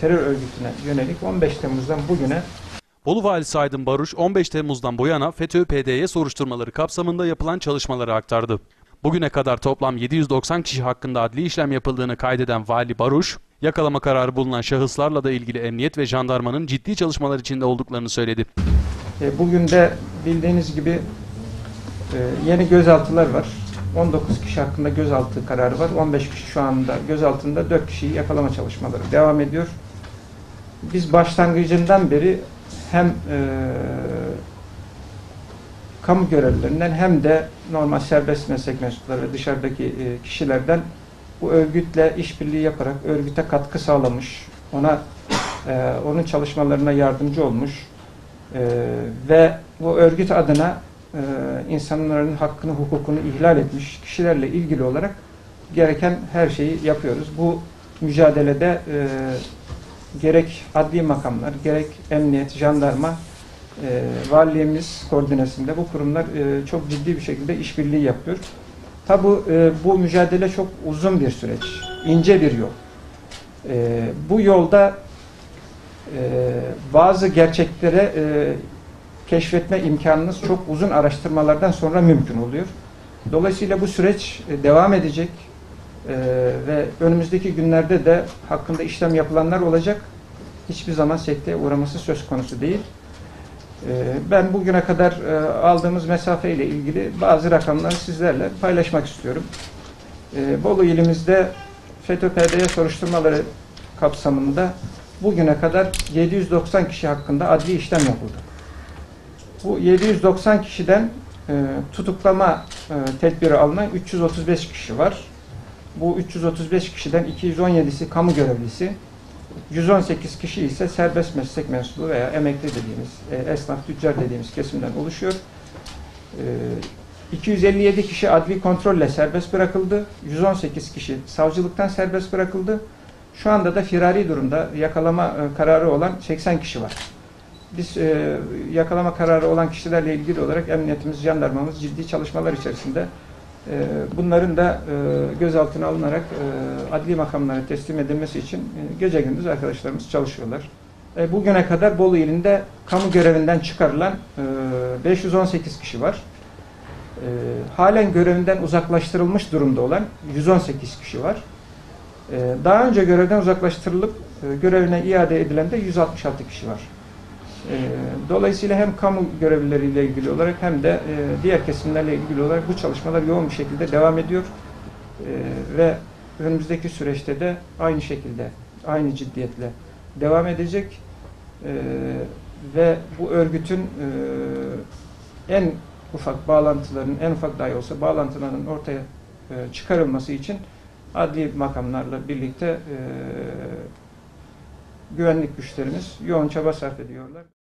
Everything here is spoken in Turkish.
terör örgütüne yönelik 15 Temmuz'dan bugüne Bolu Valisi Aydın Baruş 15 Temmuz'dan bu yana FETÖ-PDY soruşturmaları kapsamında yapılan çalışmaları aktardı. Bugüne kadar toplam 790 kişi hakkında adli işlem yapıldığını kaydeden Vali Baruş, yakalama kararı bulunan şahıslarla da ilgili emniyet ve jandarmanın ciddi çalışmalar içinde olduklarını söyledi. E, Bugün de bildiğiniz gibi e, yeni gözaltılar var. 19 kişi hakkında gözaltı kararı var. 15 kişi şu anda gözaltında 4 kişiyi yakalama çalışmaları devam ediyor. Biz başlangıcından beri hem e, kamu görevlilerinden hem de normal serbest meslek mensupları ve dışarıdaki e, kişilerden bu örgütle işbirliği yaparak örgüte katkı sağlamış, ona e, onun çalışmalarına yardımcı olmuş, ee, ve bu örgüt adına e, insanların hakkını, hukukunu ihlal etmiş kişilerle ilgili olarak gereken her şeyi yapıyoruz. Bu mücadelede e, gerek adli makamlar, gerek emniyet, jandarma, e, valiliğimiz koordinesinde bu kurumlar e, çok ciddi bir şekilde işbirliği yapıyor. Tabi e, bu mücadele çok uzun bir süreç, ince bir yol. E, bu yolda e, bazı gerçeklere e, keşfetme imkanınız çok uzun araştırmalardan sonra mümkün oluyor. Dolayısıyla bu süreç e, devam edecek e, ve önümüzdeki günlerde de hakkında işlem yapılanlar olacak. Hiçbir zaman sekteye uğraması söz konusu değil. E, ben bugüne kadar e, aldığımız mesafe ile ilgili bazı rakamları sizlerle paylaşmak istiyorum. E, Bolu ilimizde FETÖ-PDY soruşturmaları kapsamında bugüne kadar 790 kişi hakkında adli işlem yapıldı. Bu 790 kişiden e, tutuklama e, tedbiri alınan 335 kişi var. Bu 335 kişiden 217'si kamu görevlisi, 118 kişi ise serbest meslek mensubu veya emekli dediğimiz, e, esnaf, tüccar dediğimiz kesimden oluşuyor. E, 257 kişi adli kontrolle serbest bırakıldı. 118 kişi savcılıktan serbest bırakıldı. Şu anda da firari durumda yakalama e, kararı olan 80 kişi var. Biz e, yakalama kararı olan kişilerle ilgili olarak emniyetimiz, jandarmamız ciddi çalışmalar içerisinde. E, bunların da e, gözaltına alınarak e, adli makamlara teslim edilmesi için e, gece gündüz arkadaşlarımız çalışıyorlar. Bugüne kadar Bolu ilinde kamu görevinden çıkarılan e, 518 kişi var. Halen görevinden uzaklaştırılmış durumda olan 118 kişi var. Ee, daha önce görevden uzaklaştırılıp görevine iade edilen de 166 kişi var. Ee, dolayısıyla hem kamu görevlileriyle ilgili olarak hem de e, diğer kesimlerle ilgili olarak bu çalışmalar yoğun bir şekilde devam ediyor. Ee, ve önümüzdeki süreçte de aynı şekilde, aynı ciddiyetle devam edecek. Ve bu örgütün e, en ufak bağlantıların, en ufak dahi olsa bağlantıların ortaya çıkarılması için adli makamlarla birlikte e, güvenlik güçlerimiz yoğun çaba sarf ediyorlar.